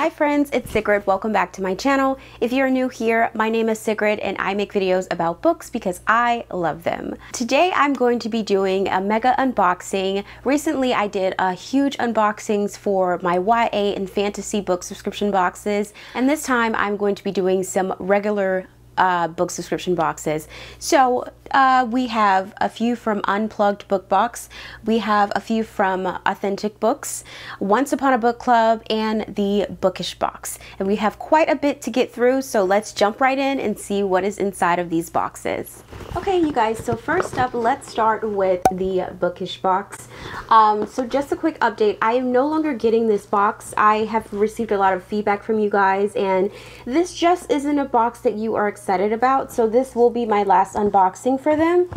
Hi friends, it's Sigrid. Welcome back to my channel. If you're new here, my name is Sigrid and I make videos about books because I love them. Today I'm going to be doing a mega unboxing. Recently I did a huge unboxings for my YA and fantasy book subscription boxes and this time I'm going to be doing some regular uh, book subscription boxes. So uh, we have a few from Unplugged Book Box. We have a few from Authentic Books, Once Upon a Book Club, and the Bookish Box. And we have quite a bit to get through, so let's jump right in and see what is inside of these boxes. Okay, you guys, so first up, let's start with the Bookish Box. Um, so just a quick update, I am no longer getting this box. I have received a lot of feedback from you guys, and this just isn't a box that you are excited about, so this will be my last unboxing for them.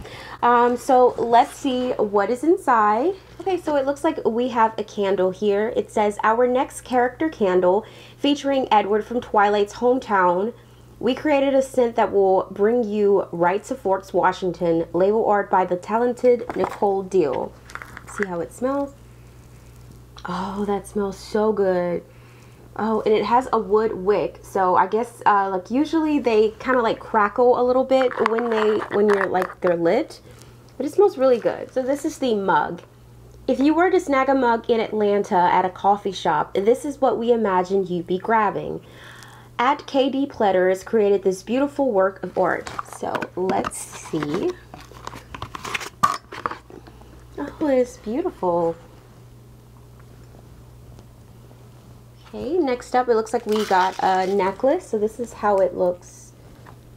Um, so let's see what is inside. Okay, so it looks like we have a candle here. It says, Our next character candle featuring Edward from Twilight's hometown. We created a scent that will bring you right to Forks, Washington, label art by the talented Nicole Deal. See how it smells? Oh, that smells so good. Oh, and it has a wood wick. So I guess uh, like usually they kind of like crackle a little bit when they when you're like they're lit. But it smells really good. So this is the mug. If you were to snag a mug in Atlanta at a coffee shop, this is what we imagine you'd be grabbing. At KD Pletters created this beautiful work of art. So let's see. Oh, it's beautiful. Okay, next up it looks like we got a necklace. So this is how it looks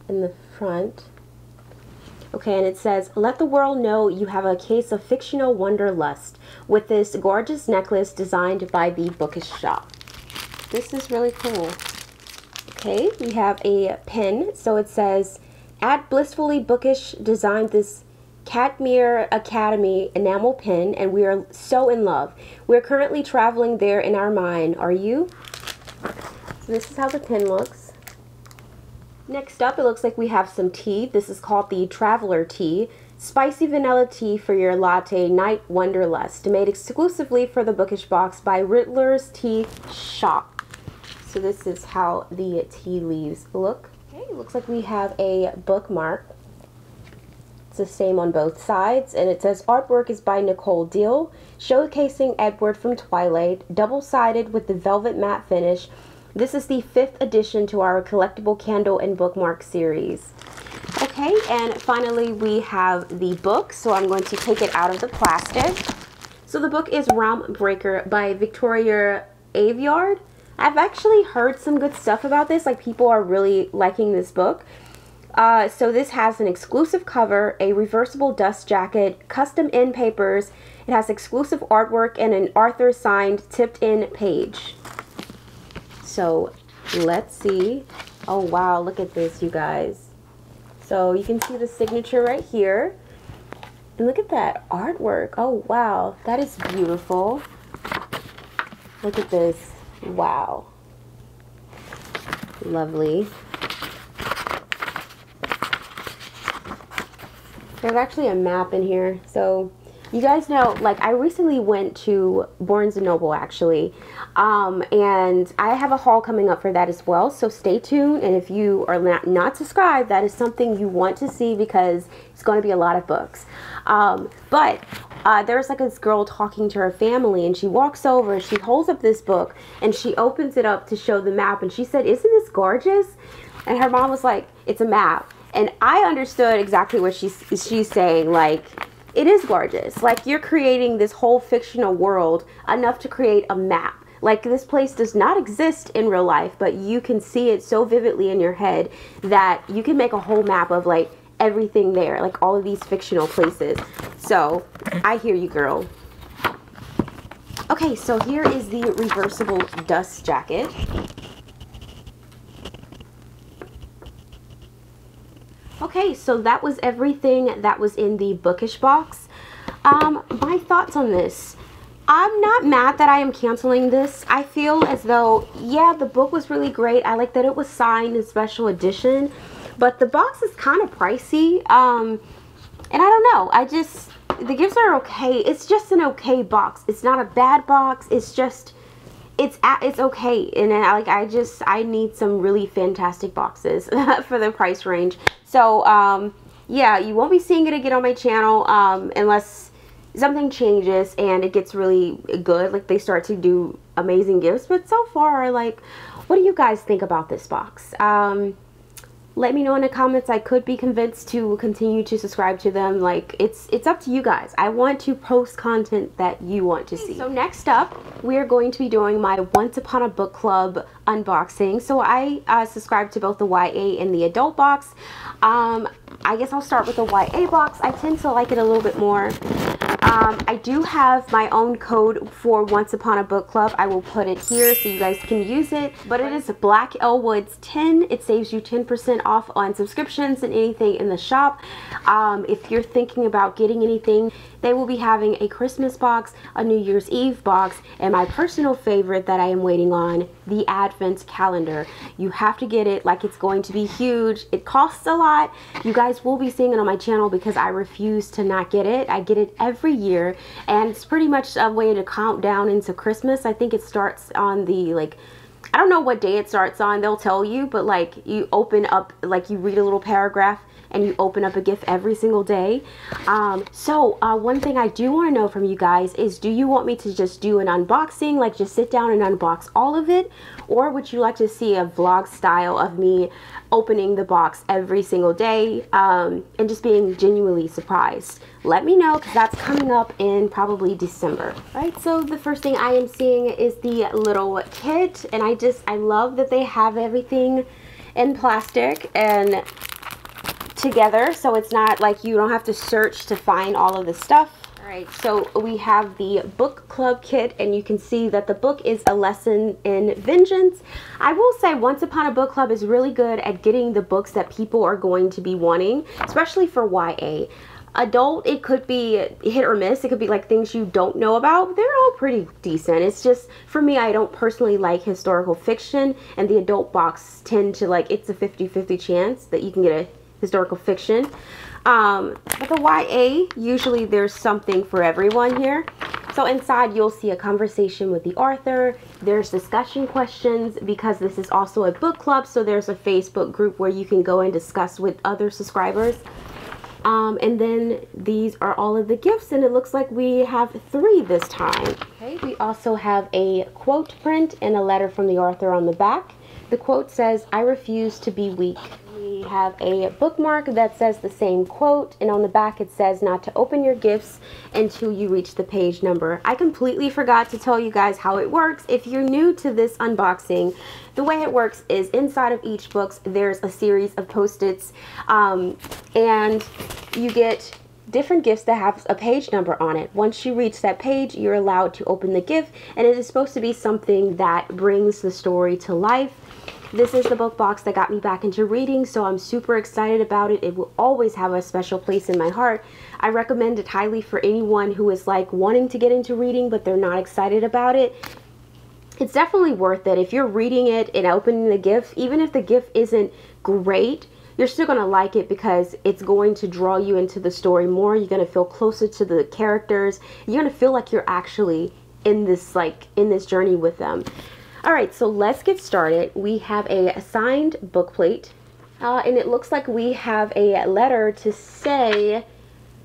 in the front. Okay, and it says, let the world know you have a case of fictional wanderlust with this gorgeous necklace designed by the Bookish Shop. This is really cool. Okay, we have a pin. So it says, at Blissfully Bookish designed this Katmere Academy enamel pin, and we are so in love. We're currently traveling there in our mind. Are you? So this is how the pin looks. Next up, it looks like we have some tea. This is called the Traveler Tea. Spicy vanilla tea for your latte night wanderlust. Made exclusively for the Bookish Box by Riddler's Tea Shop. So this is how the tea leaves look. Okay, looks like we have a bookmark the same on both sides, and it says artwork is by Nicole Deal, showcasing Edward from Twilight, double-sided with the velvet matte finish. This is the fifth addition to our collectible candle and bookmark series. Okay, and finally we have the book, so I'm going to take it out of the plastic. So the book is Realm Breaker by Victoria Aveyard. I've actually heard some good stuff about this, like people are really liking this book. Uh, so this has an exclusive cover, a reversible dust jacket, custom in papers. It has exclusive artwork and an author signed tipped in page. So let's see. Oh wow, look at this you guys. So you can see the signature right here. And look at that artwork. Oh wow, that is beautiful. Look at this. Wow. Lovely. There's actually a map in here. So you guys know, like I recently went to Barnes & Noble actually. Um, and I have a haul coming up for that as well. So stay tuned. And if you are not, not subscribed, that is something you want to see because it's going to be a lot of books. Um, but uh, there's like this girl talking to her family and she walks over she holds up this book and she opens it up to show the map and she said, isn't this gorgeous? And her mom was like, it's a map and I understood exactly what she's she's saying. Like, it is gorgeous. Like you're creating this whole fictional world enough to create a map. Like this place does not exist in real life, but you can see it so vividly in your head that you can make a whole map of like everything there, like all of these fictional places. So I hear you, girl. Okay, so here is the reversible dust jacket. Okay, so that was everything that was in the bookish box. Um, my thoughts on this. I'm not mad that I am canceling this. I feel as though, yeah, the book was really great. I like that it was signed in special edition, but the box is kind of pricey. Um, and I don't know. I just, the gifts are okay. It's just an okay box. It's not a bad box. It's just, it's it's okay. And I, like I just I need some really fantastic boxes for the price range. So um yeah you won't be seeing it again on my channel um unless something changes and it gets really good. Like they start to do amazing gifts. But so far like what do you guys think about this box? Um let me know in the comments. I could be convinced to continue to subscribe to them. Like it's it's up to you guys. I want to post content that you want to see. So next up we're going to be doing my once upon a book club unboxing. So i uh, subscribe to both the ya and the adult box. Um i guess i'll start with the ya box. I tend to like it a little bit more um, I do have my own code for Once Upon a Book Club. I will put it here so you guys can use it. But it is Black Elwoods 10. It saves you 10% off on subscriptions and anything in the shop. Um, if you're thinking about getting anything, they will be having a Christmas box, a New Year's Eve box, and my personal favorite that I am waiting on, the Advent calendar. You have to get it like it's going to be huge. It costs a lot. You guys will be seeing it on my channel because I refuse to not get it. I get it every year and it's pretty much a way to count down into Christmas. I think it starts on the like I don't know what day it starts on. They'll tell you, but like you open up like you read a little paragraph and you open up a gift every single day. Um, so uh, one thing I do want to know from you guys is do you want me to just do an unboxing, like just sit down and unbox all of it? Or would you like to see a vlog style of me opening the box every single day um, and just being genuinely surprised? Let me know because that's coming up in probably December. Right, so the first thing I am seeing is the little kit and I just, I love that they have everything in plastic and together so it's not like you don't have to search to find all of the stuff. Alright, so we have the book club kit and you can see that the book is A Lesson in Vengeance. I will say Once Upon a Book Club is really good at getting the books that people are going to be wanting, especially for YA. Adult, it could be hit or miss. It could be like things you don't know about. They're all pretty decent. It's just, for me, I don't personally like historical fiction and the adult box tend to like, it's a 50-50 chance that you can get a historical fiction. Um, but the YA, usually there's something for everyone here. So inside you'll see a conversation with the author. There's discussion questions because this is also a book club. So there's a Facebook group where you can go and discuss with other subscribers. Um, and then these are all of the gifts and it looks like we have three this time. Okay, we also have a quote print and a letter from the author on the back. The quote says, I refuse to be weak we have a bookmark that says the same quote and on the back it says not to open your gifts until you reach the page number. I completely forgot to tell you guys how it works. If you're new to this unboxing, the way it works is inside of each book there's a series of post-its um, and you get different gifts that have a page number on it. Once you reach that page, you're allowed to open the gift and it is supposed to be something that brings the story to life this is the book box that got me back into reading, so I'm super excited about it. It will always have a special place in my heart. I recommend it highly for anyone who is like wanting to get into reading, but they're not excited about it. It's definitely worth it. If you're reading it and opening the gift, even if the gift isn't great, you're still going to like it because it's going to draw you into the story more. You're going to feel closer to the characters. You're going to feel like you're actually in this like in this journey with them. All right, so let's get started. We have a signed book plate, uh, and it looks like we have a letter to say,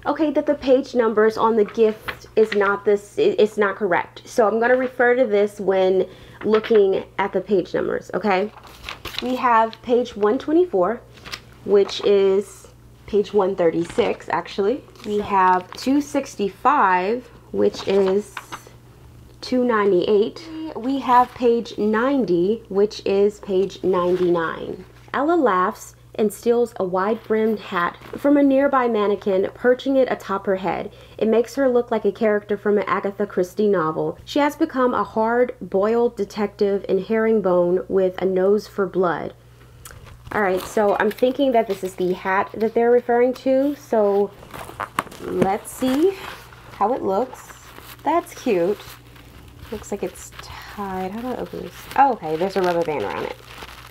okay, that the page numbers on the gift is not this, it's not correct. So I'm going to refer to this when looking at the page numbers, okay? We have page 124, which is page 136, actually. We have 265, which is 298 we have page 90, which is page 99. Ella laughs and steals a wide-brimmed hat from a nearby mannequin, perching it atop her head. It makes her look like a character from an Agatha Christie novel. She has become a hard-boiled detective in herringbone with a nose for blood. Alright, so I'm thinking that this is the hat that they're referring to, so let's see how it looks. That's cute. Looks like it's tied. How do I open this? Oh, okay. There's a rubber band around it.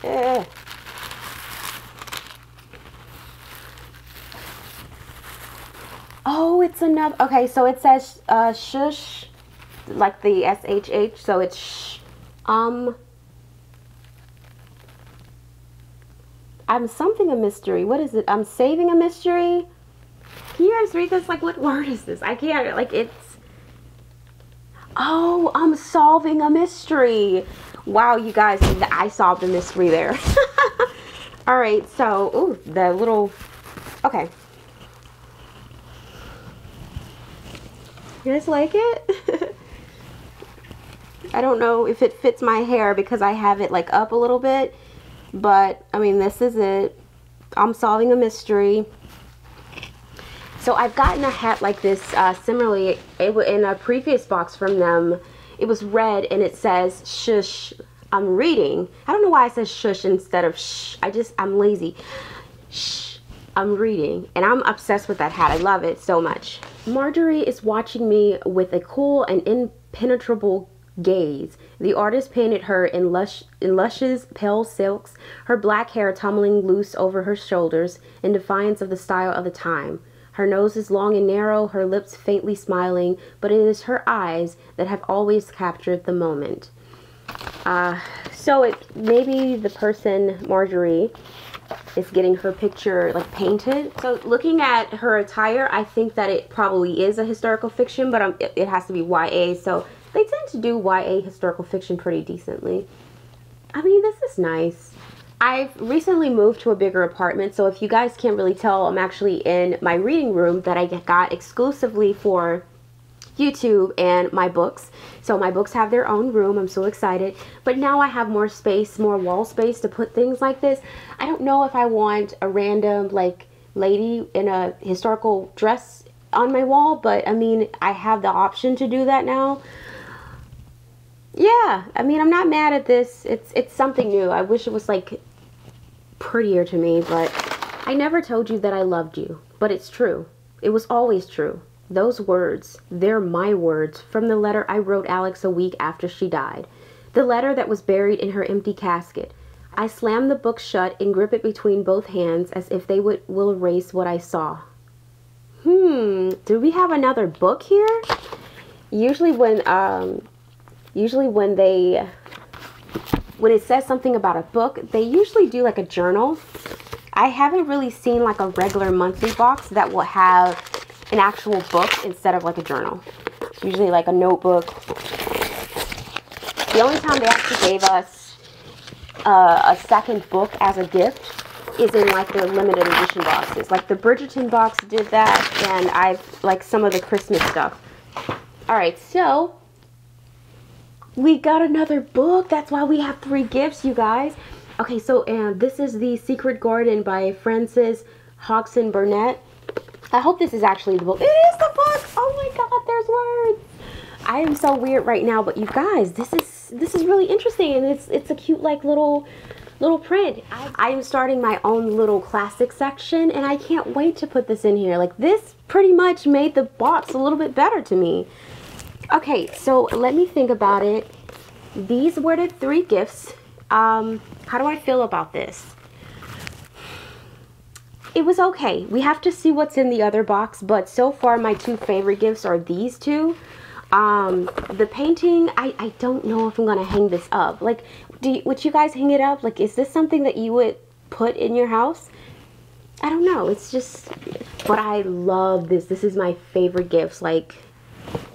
Ugh. Oh, it's another. Okay, so it says uh, shush, like the SHH, so it's sh. Um, I'm something a mystery. What is it? I'm saving a mystery. Can you guys read this? Like, what word is this? I can't. Like, it's. Oh, I'm solving a mystery. Wow, you guys, I solved a mystery there. All right, so, ooh, the little. Okay. You guys like it? I don't know if it fits my hair because I have it like up a little bit. But, I mean, this is it. I'm solving a mystery. So I've gotten a hat like this uh, similarly in a previous box from them. It was red and it says shush, I'm reading. I don't know why I said shush instead of shh. I just, I'm lazy. Shh, I'm reading. And I'm obsessed with that hat. I love it so much. Marjorie is watching me with a cool and impenetrable gaze. The artist painted her in, lush, in luscious pale silks, her black hair tumbling loose over her shoulders in defiance of the style of the time. Her nose is long and narrow, her lips faintly smiling, but it is her eyes that have always captured the moment. Uh, so it maybe the person Marjorie is getting her picture like painted. So looking at her attire, I think that it probably is a historical fiction, but um, it, it has to be YA. So they tend to do YA historical fiction pretty decently. I mean, this is nice. I've recently moved to a bigger apartment, so if you guys can't really tell, I'm actually in my reading room that I got exclusively for YouTube and my books. So my books have their own room. I'm so excited. But now I have more space, more wall space to put things like this. I don't know if I want a random like lady in a historical dress on my wall, but I mean, I have the option to do that now yeah, I mean, I'm not mad at this. It's it's something new. I wish it was like prettier to me, but I never told you that I loved you. But it's true. It was always true. Those words, they're my words from the letter I wrote Alex a week after she died. The letter that was buried in her empty casket. I slam the book shut and grip it between both hands as if they would will erase what I saw. Hmm, do we have another book here? Usually when um usually when they when it says something about a book they usually do like a journal. I haven't really seen like a regular monthly box that will have an actual book instead of like a journal. It's usually like a notebook. The only time they actually gave us uh, a second book as a gift is in like the limited edition boxes. Like the Bridgerton box did that and I've like some of the Christmas stuff. All right so we got another book. That's why we have three gifts, you guys. Okay, so and this is The Secret Garden by Frances Hodgson Burnett. I hope this is actually the book. It is the book. Oh my god, there's words. I am so weird right now, but you guys, this is this is really interesting and it's it's a cute like little little print. I, I am starting my own little classic section and I can't wait to put this in here. Like this pretty much made the box a little bit better to me. Okay, so let me think about it. These were the three gifts. Um, how do I feel about this? It was okay. We have to see what's in the other box, but so far my two favorite gifts are these two. Um, the painting, I, I don't know if I'm going to hang this up. Like, do you, would you guys hang it up? Like, is this something that you would put in your house? I don't know. It's just, but I love this. This is my favorite gifts. Like,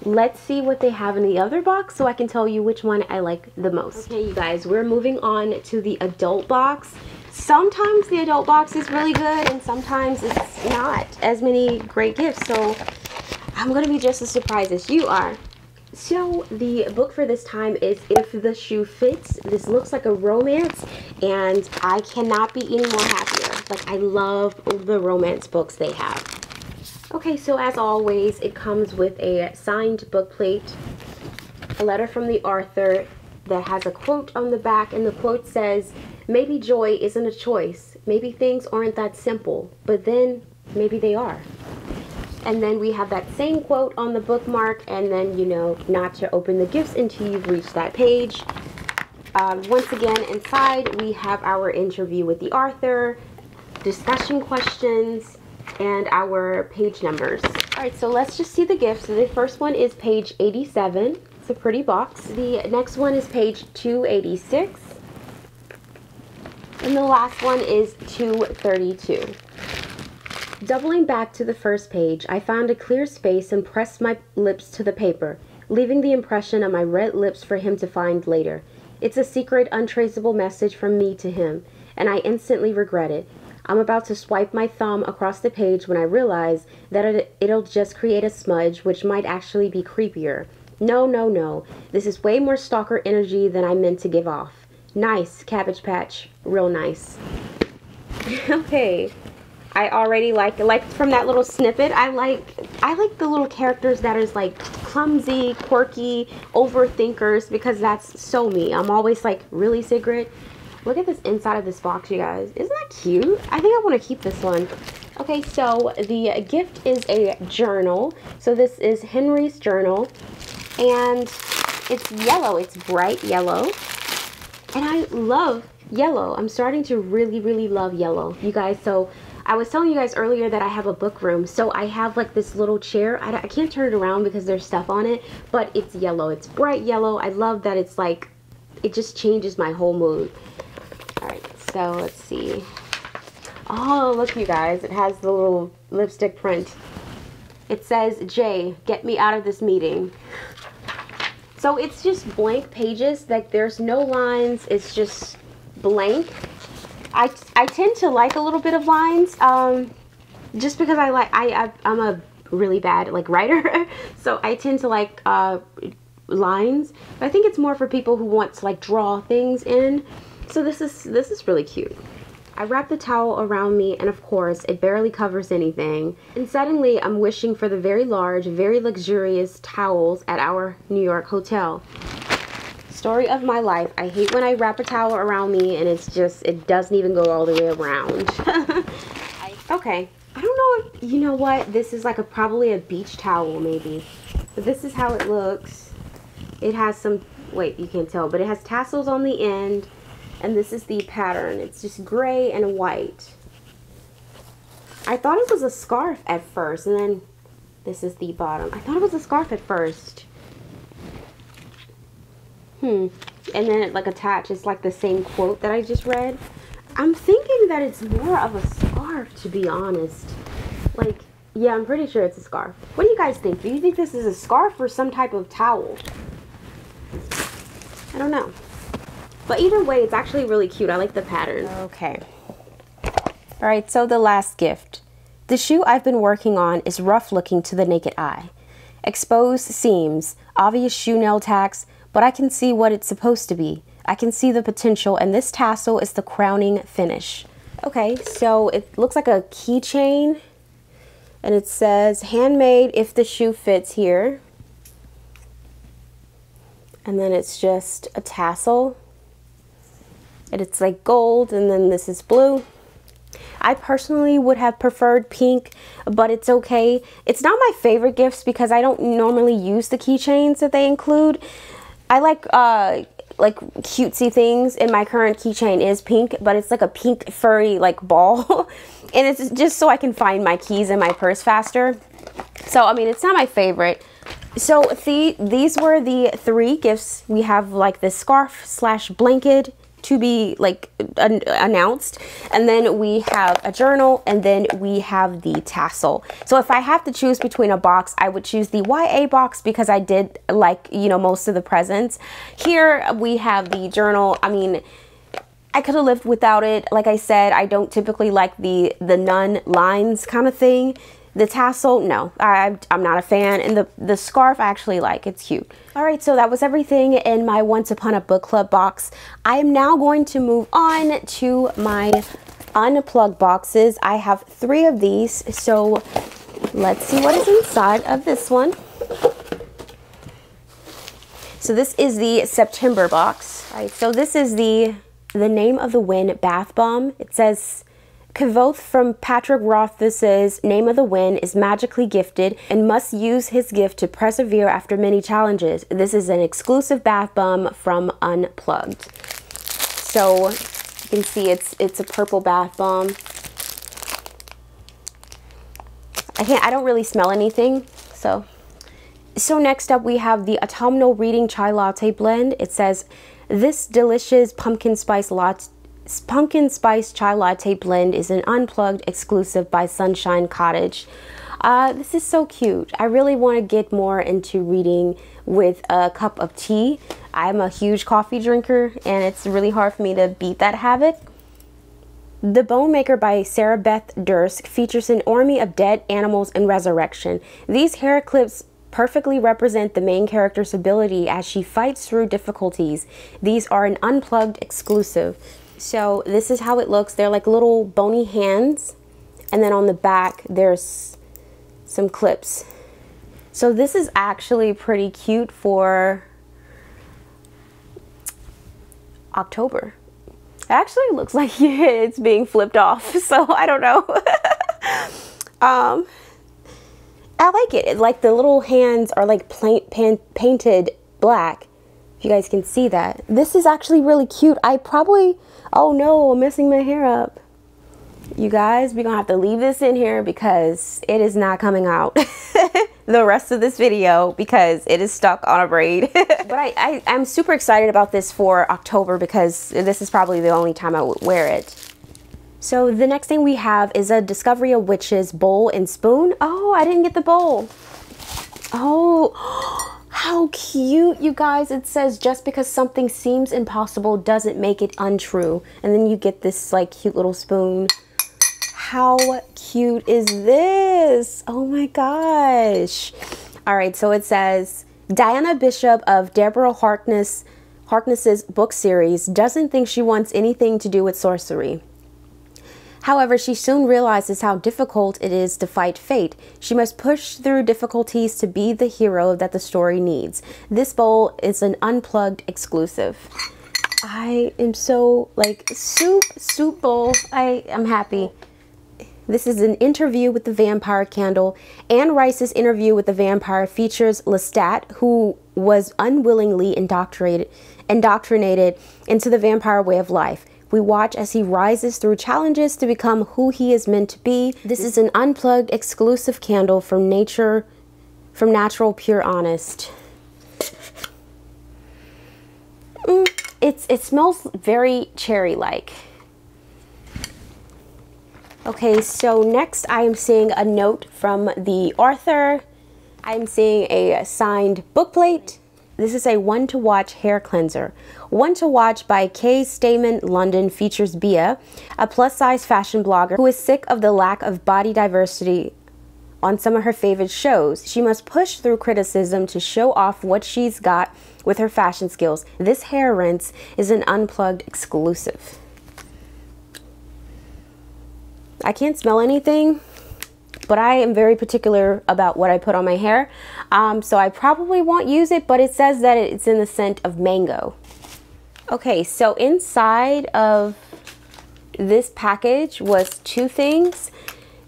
let's see what they have in the other box so I can tell you which one I like the most. Okay, you guys, we're moving on to the adult box. Sometimes the adult box is really good and sometimes it's not as many great gifts. So I'm going to be just as surprised as you are. So the book for this time is If the Shoe Fits. This looks like a romance and I cannot be any more happier. Like I love the romance books they have. Okay, so as always, it comes with a signed book plate, a letter from the author that has a quote on the back, and the quote says, Maybe joy isn't a choice. Maybe things aren't that simple, but then maybe they are. And then we have that same quote on the bookmark, and then, you know, not to open the gifts until you've reached that page. Um, once again, inside we have our interview with the author, discussion questions, and our page numbers. All right, so let's just see the gifts. The first one is page 87. It's a pretty box. The next one is page 286. And the last one is 232. Doubling back to the first page, I found a clear space and pressed my lips to the paper, leaving the impression on my red lips for him to find later. It's a secret, untraceable message from me to him, and I instantly regret it. I'm about to swipe my thumb across the page when I realize that it, it'll just create a smudge, which might actually be creepier. No, no, no. This is way more stalker energy than I meant to give off. Nice, Cabbage Patch. Real nice. okay. I already like it. like from that little snippet. I like I like the little characters that is like clumsy, quirky, overthinkers because that's so me. I'm always like, really Sigrid? Look at this inside of this box, you guys. Isn't that cute? I think I want to keep this one. Okay, so the gift is a journal. So this is Henry's journal. And it's yellow. It's bright yellow. And I love yellow. I'm starting to really, really love yellow, you guys. So I was telling you guys earlier that I have a book room. So I have like this little chair. I, I can't turn it around because there's stuff on it, but it's yellow. It's bright yellow. I love that it's like, it just changes my whole mood. So let's see. Oh, look you guys. It has the little lipstick print. It says, Jay, get me out of this meeting. So it's just blank pages. Like there's no lines. It's just blank. I, I tend to like a little bit of lines, um, just because I like, I, I, I'm a really bad, like, writer, so I tend to like, uh, lines, but I think it's more for people who want to, like, draw things in, so this is, this is really cute. I wrap the towel around me and of course it barely covers anything. And suddenly I'm wishing for the very large, very luxurious towels at our New York hotel story of my life. I hate when I wrap a towel around me and it's just, it doesn't even go all the way around. okay. I don't know if, you know what, this is like a probably a beach towel maybe. But this is how it looks. It has some, wait, you can't tell, but it has tassels on the end. And this is the pattern. It's just gray and white. I thought it was a scarf at first, and then this is the bottom. I thought it was a scarf at first. Hmm. And then it like attaches like the same quote that I just read. I'm thinking that it's more of a scarf, to be honest. Like, yeah, I'm pretty sure it's a scarf. What do you guys think? Do you think this is a scarf or some type of towel? I don't know. But either way, it's actually really cute. I like the pattern. Okay. All right, so the last gift. The shoe I've been working on is rough looking to the naked eye. Exposed seams, obvious shoe nail tacks, but I can see what it's supposed to be. I can see the potential and this tassel is the crowning finish. Okay, so it looks like a keychain and it says handmade if the shoe fits here. And then it's just a tassel and it's like gold and then this is blue. I personally would have preferred pink, but it's okay. It's not my favorite gifts because I don't normally use the keychains that they include. I like uh like cutesy things and my current keychain is pink but it's like a pink furry like ball and it's just so I can find my keys in my purse faster so I mean it's not my favorite so the these were the three gifts we have like this scarf slash blanket to be like an announced. And then we have a journal and then we have the tassel. So if I have to choose between a box I would choose the YA box because I did like you know most of the presents. Here we have the journal. I mean I could have lived without it. Like I said I don't typically like the the nun lines kind of thing the tassel, no, I, I'm not a fan. And the, the scarf, I actually like. It's cute. All right, so that was everything in my Once Upon a Book Club box. I am now going to move on to my unplugged boxes. I have three of these, so let's see what is inside of this one. So this is the September box. All right, so this is the the name of the Wind bath bomb. It says Kvothe from Patrick Rothfuss's Name of the Wind is magically gifted and must use his gift to persevere after many challenges. This is an exclusive bath bomb from Unplugged. So you can see it's it's a purple bath bomb. I can't I don't really smell anything, so So next up we have the autumnal reading chai latte blend. It says this delicious pumpkin spice latte pumpkin spice chai latte blend is an unplugged exclusive by Sunshine Cottage. Uh, this is so cute. I really want to get more into reading with a cup of tea. I'm a huge coffee drinker and it's really hard for me to beat that habit. The Bone Maker by Sarah Beth Durst features an army of dead animals and resurrection. These hair clips perfectly represent the main character's ability as she fights through difficulties. These are an unplugged exclusive. So this is how it looks. They're like little bony hands. And then on the back, there's some clips. So this is actually pretty cute for October. It actually looks like it's being flipped off, so I don't know. um, I like it. Like the little hands are like painted black. You guys can see that. This is actually really cute. I probably, oh no, I'm messing my hair up. You guys, we're gonna have to leave this in here because it is not coming out the rest of this video because it is stuck on a braid. but I, I, I'm super excited about this for October because this is probably the only time I would wear it. So the next thing we have is a Discovery of Witches bowl and spoon. Oh, I didn't get the bowl. Oh, how cute, you guys. It says just because something seems impossible doesn't make it untrue. And then you get this like cute little spoon. How cute is this? Oh my gosh. All right, so it says Diana Bishop of Deborah Harkness Harkness's book series doesn't think she wants anything to do with sorcery. However, she soon realizes how difficult it is to fight fate. She must push through difficulties to be the hero that the story needs. This bowl is an unplugged exclusive. I am so like soup soup bowl. I am happy. This is an interview with the vampire candle. Anne Rice's interview with the vampire features Lestat, who was unwillingly indoctrinated, indoctrinated into the vampire way of life. We watch as he rises through challenges to become who he is meant to be. This is an unplugged exclusive candle from nature, from natural, pure, honest. Mm, it's it smells very cherry-like. Okay, so next I am seeing a note from the author. I'm seeing a signed bookplate. This is a one to watch hair cleanser. One to watch by Kate Stayman-London features Bea, a plus size fashion blogger who is sick of the lack of body diversity on some of her favorite shows. She must push through criticism to show off what she's got with her fashion skills. This hair rinse is an unplugged exclusive. I can't smell anything, but I am very particular about what I put on my hair. Um, so I probably won't use it, but it says that it's in the scent of mango. Okay, so inside of this package was two things.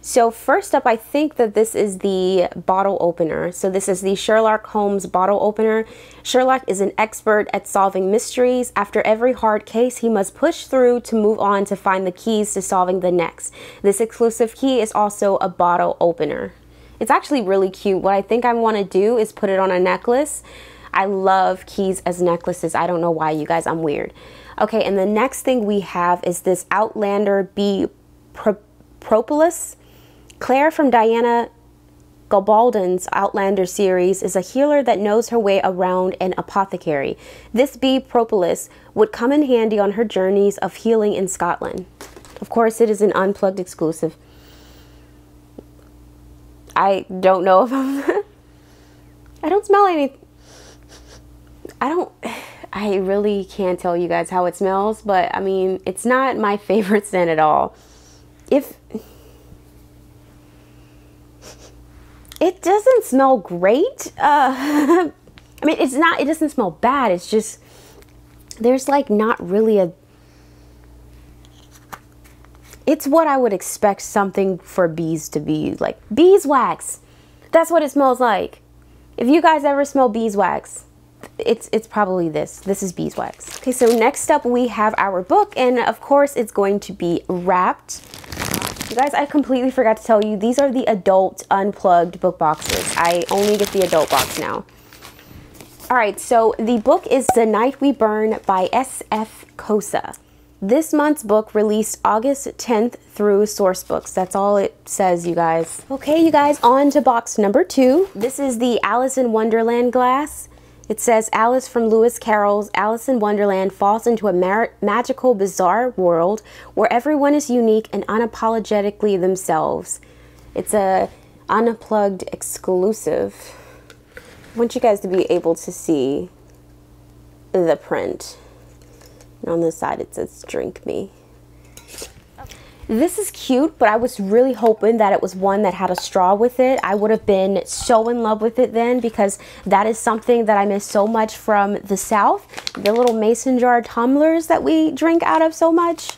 So first up, I think that this is the bottle opener. So this is the Sherlock Holmes bottle opener. Sherlock is an expert at solving mysteries. After every hard case, he must push through to move on to find the keys to solving the next. This exclusive key is also a bottle opener. It's actually really cute. What I think I want to do is put it on a necklace. I love keys as necklaces. I don't know why, you guys. I'm weird. Okay, and the next thing we have is this Outlander Bee Propolis. Claire from Diana Gabaldon's Outlander series is a healer that knows her way around an apothecary. This bee propolis would come in handy on her journeys of healing in Scotland. Of course, it is an unplugged exclusive. I don't know if I'm. I don't smell any. I don't. I really can't tell you guys how it smells, but I mean, it's not my favorite scent at all. If it doesn't smell great. Uh, I mean, it's not, it doesn't smell bad. It's just, there's like not really a, it's what I would expect something for bees to be like beeswax. That's what it smells like. If you guys ever smell beeswax, it's it's probably this. This is beeswax. Okay, so next up we have our book and of course it's going to be wrapped You guys, I completely forgot to tell you, these are the adult unplugged book boxes. I only get the adult box now. All right, so the book is The Night We Burn by S.F. Kosa. This month's book released August 10th through Sourcebooks. That's all it says, you guys. Okay, you guys, on to box number two. This is the Alice in Wonderland glass. It says Alice from Lewis Carroll's Alice in Wonderland falls into a magical, bizarre world where everyone is unique and unapologetically themselves. It's a unplugged exclusive. I want you guys to be able to see the print. And on the side it says drink me. This is cute, but I was really hoping that it was one that had a straw with it. I would have been so in love with it then because that is something that I miss so much from the South. The little mason jar tumblers that we drink out of so much.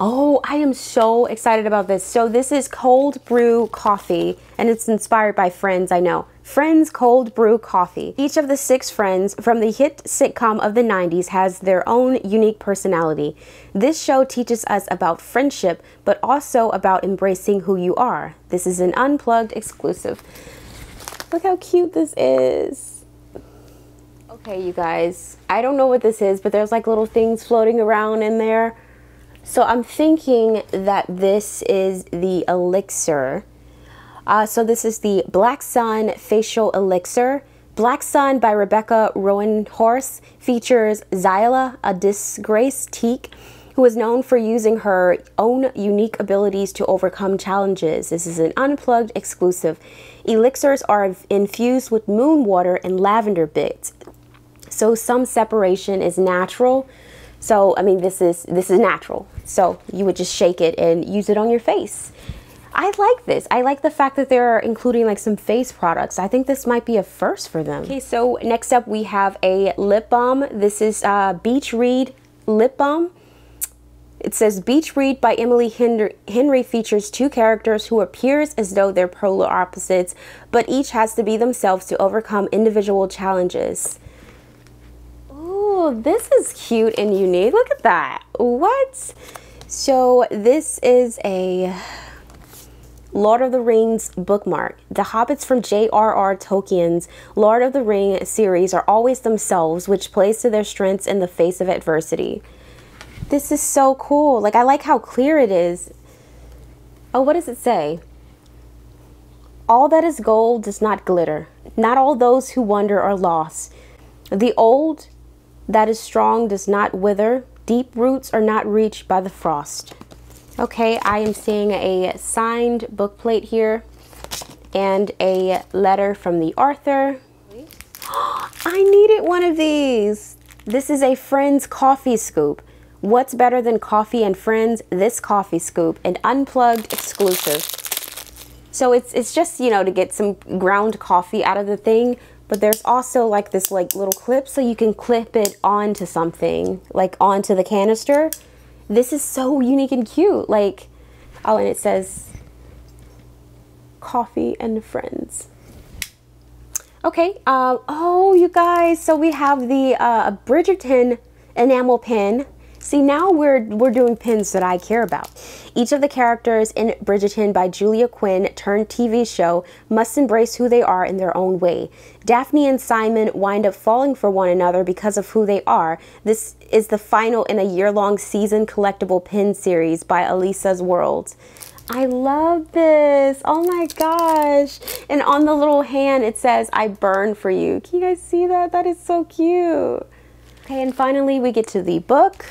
Oh, I am so excited about this. So this is cold brew coffee and it's inspired by Friends, I know. Friends Cold Brew Coffee. Each of the six friends from the hit sitcom of the 90s has their own unique personality. This show teaches us about friendship, but also about embracing who you are. This is an unplugged exclusive. Look how cute this is. Okay, you guys, I don't know what this is, but there's like little things floating around in there. So I'm thinking that this is the elixir uh, so this is the Black Sun Facial Elixir. Black Sun by Rebecca Roanhorse features Xiala, a disgraced Teek who is known for using her own unique abilities to overcome challenges. This is an unplugged exclusive. Elixirs are infused with moon water and lavender bits. So some separation is natural. So I mean this is this is natural. So you would just shake it and use it on your face. I like this. I like the fact that they're including like some face products. I think this might be a first for them. Okay, so next up we have a lip balm. This is uh, Beach Read Lip Balm. It says Beach Read by Emily Henry features two characters who appears as though they're polar opposites, but each has to be themselves to overcome individual challenges. Oh, this is cute and unique. Look at that. What? So this is a Lord of the Rings bookmark. The hobbits from J.R.R. Tolkien's Lord of the Ring series are always themselves, which plays to their strengths in the face of adversity. This is so cool. Like, I like how clear it is. Oh, what does it say? All that is gold does not glitter. Not all those who wander are lost. The old that is strong does not wither. Deep roots are not reached by the frost. Okay, I am seeing a signed bookplate here and a letter from the author. I needed one of these. This is a Friends coffee scoop. What's better than coffee and Friends? This coffee scoop, an unplugged exclusive. So it's it's just, you know, to get some ground coffee out of the thing, but there's also like this like little clip so you can clip it onto something, like onto the canister this is so unique and cute. Like, oh, and it says coffee and friends. Okay, uh, oh, you guys, so we have the uh, Bridgerton enamel pin See, now we're, we're doing pins that I care about. Each of the characters in Bridgerton by Julia Quinn turned TV show must embrace who they are in their own way. Daphne and Simon wind up falling for one another because of who they are. This is the final in a year-long season collectible pin series by Alisa's World. I love this. Oh my gosh. And on the little hand, it says, I burn for you. Can you guys see that? That is so cute. Okay, and finally we get to the book.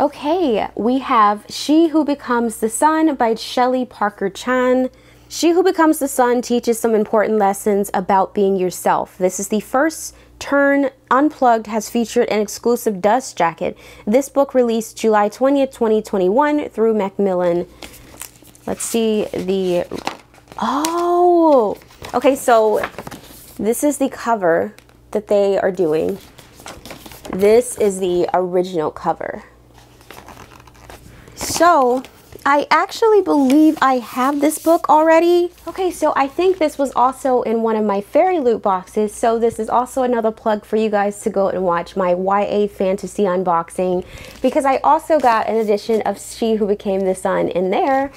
Okay, we have She Who Becomes the Sun by Shelley Parker Chan. She Who Becomes the Sun teaches some important lessons about being yourself. This is the first turn Unplugged has featured an exclusive dust jacket. This book released July 20th, 2021 through Macmillan. Let's see the... Oh! Okay, so this is the cover that they are doing. This is the original cover. So I actually believe I have this book already. Okay, so I think this was also in one of my FairyLoot boxes. So this is also another plug for you guys to go and watch my YA fantasy unboxing because I also got an edition of She Who Became the Sun in there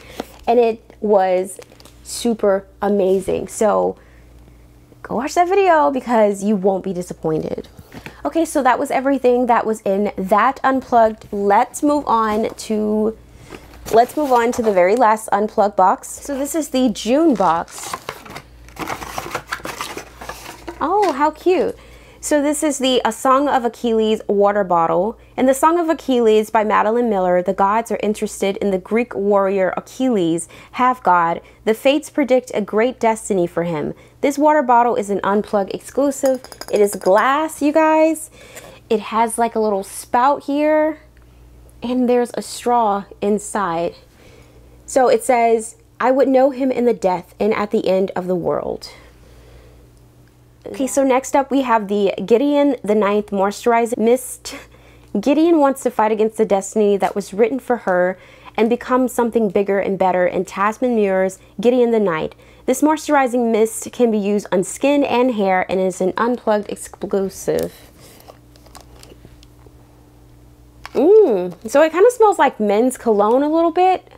and it was super amazing. So go watch that video because you won't be disappointed. Okay, so that was everything that was in that unplugged. Let's move on to let's move on to the very last unplugged box. So this is the June box. Oh, how cute. So this is the A Song of Achilles water bottle. In The Song of Achilles by Madeline Miller, the gods are interested in the Greek warrior Achilles, half god. The fates predict a great destiny for him. This water bottle is an unplug exclusive. It is glass, you guys. It has like a little spout here, and there's a straw inside. So it says, I would know him in the death and at the end of the world. Okay, so next up we have the Gideon the Ninth Moisturizing Mist. Gideon wants to fight against the destiny that was written for her and become something bigger and better in Tamsyn Muir's Gideon the Ninth. This moisturizing mist can be used on skin and hair and is an unplugged exclusive. Mmm, so it kind of smells like men's cologne a little bit.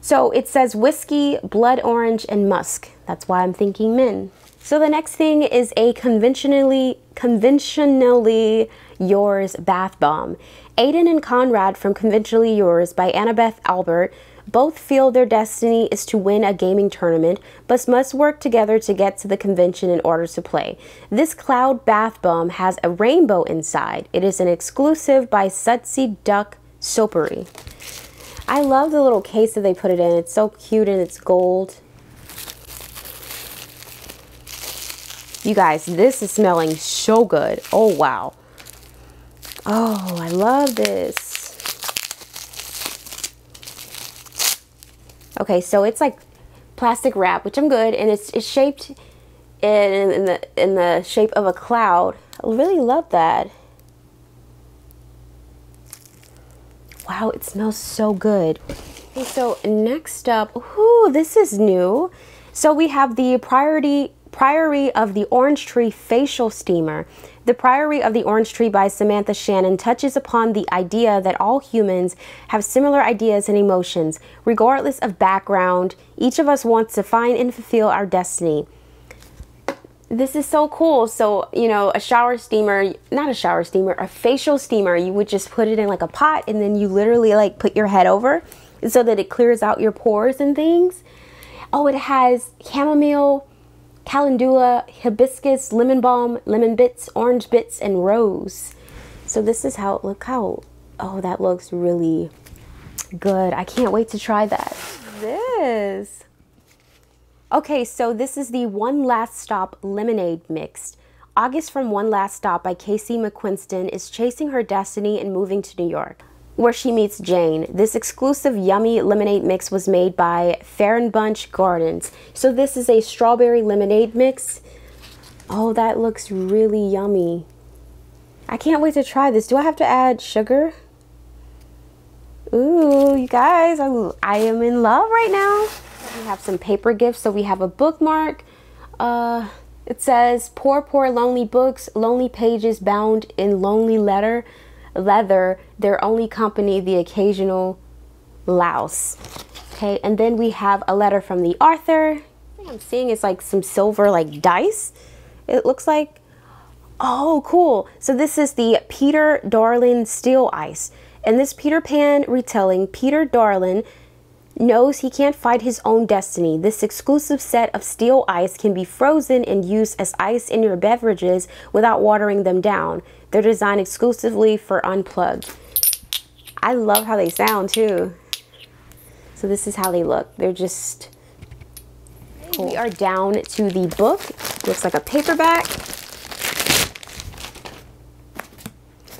So it says whiskey, blood orange, and musk. That's why I'm thinking men. So the next thing is a conventionally conventionally yours bath bomb. Aiden and Conrad from Conventionally Yours by Annabeth Albert both feel their destiny is to win a gaming tournament, but must work together to get to the convention in order to play. This cloud bath bomb has a rainbow inside. It is an exclusive by Sudsy Duck Soapery. I love the little case that they put it in. It's so cute and it's gold. You guys, this is smelling so good. Oh, wow. Oh, I love this. Okay, so it's like plastic wrap, which I'm good, and it's, it's shaped in, in, the in the shape of a cloud. I really love that. Wow, it smells so good. Okay, so next up, ooh, this is new. So we have the Priority Priory of the Orange Tree Facial Steamer. The Priory of the Orange Tree by Samantha Shannon touches upon the idea that all humans have similar ideas and emotions. Regardless of background, each of us wants to find and fulfill our destiny. This is so cool. So, you know, a shower steamer, not a shower steamer, a facial steamer, you would just put it in like a pot and then you literally like put your head over so that it clears out your pores and things. Oh, it has chamomile calendula, hibiscus, lemon balm, lemon bits, orange bits, and rose. So this is how, look how, oh, that looks really good. I can't wait to try that. This. Okay, so this is the One Last Stop Lemonade Mixed. August from One Last Stop by Casey McQuiston is chasing her destiny and moving to New York where she meets Jane. This exclusive yummy lemonade mix was made by Bunch Gardens. So this is a strawberry lemonade mix. Oh, that looks really yummy. I can't wait to try this. Do I have to add sugar? Ooh, you guys, I, I am in love right now. We have some paper gifts. So we have a bookmark. Uh, it says, poor, poor, lonely books, lonely pages bound in lonely letter leather, their only company, the occasional louse. Okay, and then we have a letter from the author. I'm seeing it's like some silver like dice. It looks like. Oh, cool. So this is the Peter Darling Steel Ice. In this Peter Pan retelling, Peter Darlin knows he can't fight his own destiny. This exclusive set of steel ice can be frozen and used as ice in your beverages without watering them down. They're designed exclusively for unplugged. I love how they sound too. So this is how they look. They're just cool. We are down to the book. Looks like a paperback.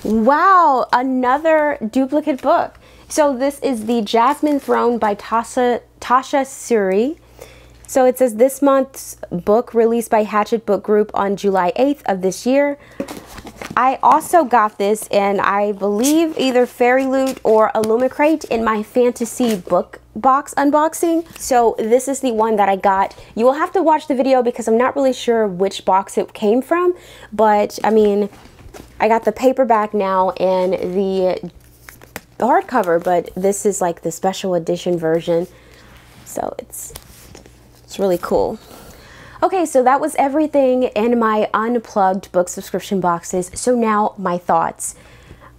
Wow, another duplicate book. So this is the Jasmine Throne by Tasha, Tasha Suri. So it says this month's book released by Hachette Book Group on July 8th of this year. I also got this and I believe either FairyLoot or Illumicrate in my fantasy book box unboxing. So this is the one that I got. You will have to watch the video because I'm not really sure which box it came from. But I mean, I got the paperback now and the hardcover, but this is like the special edition version. So it's, it's really cool. Okay, so that was everything in my unplugged book subscription boxes. So now my thoughts.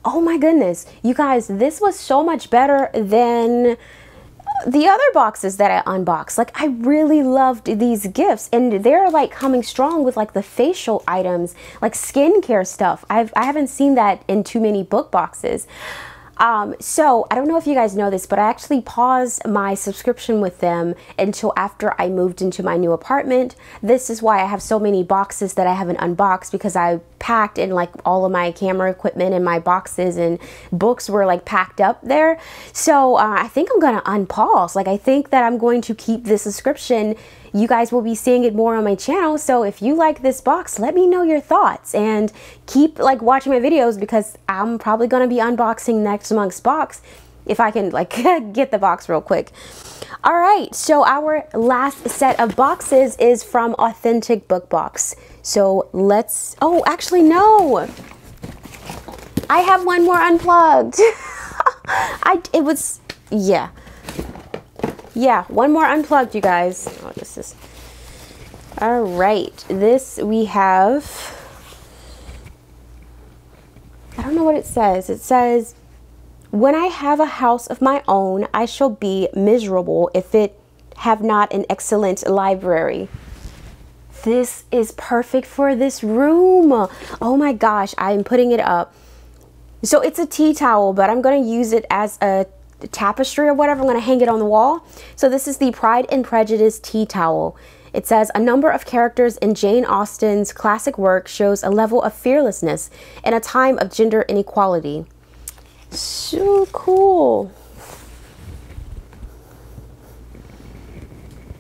Oh my goodness, you guys, this was so much better than the other boxes that I unboxed. Like I really loved these gifts and they're like coming strong with like the facial items, like skincare stuff. I've, I haven't seen that in too many book boxes. Um, so I don't know if you guys know this, but I actually paused my subscription with them until after I moved into my new apartment. This is why I have so many boxes that I haven't unboxed because I packed in like all of my camera equipment and my boxes and books were like packed up there. So uh, I think I'm to unpause. Like I think that I'm going to keep this subscription you guys will be seeing it more on my channel. So if you like this box, let me know your thoughts and keep like watching my videos because I'm probably going to be unboxing Next month's Box if I can like get the box real quick. All right, so our last set of boxes is from Authentic Book Box. So let's, oh, actually no. I have one more unplugged. I, it was, yeah yeah, one more unplugged, you guys. Oh, this is. All right. This we have. I don't know what it says. It says, When I have a house of my own, I shall be miserable if it have not an excellent library. This is perfect for this room. Oh my gosh, I'm putting it up. So it's a tea towel, but I'm going to use it as a tapestry or whatever. I'm going to hang it on the wall. So this is the Pride and Prejudice tea towel. It says a number of characters in Jane Austen's classic work shows a level of fearlessness in a time of gender inequality. So cool.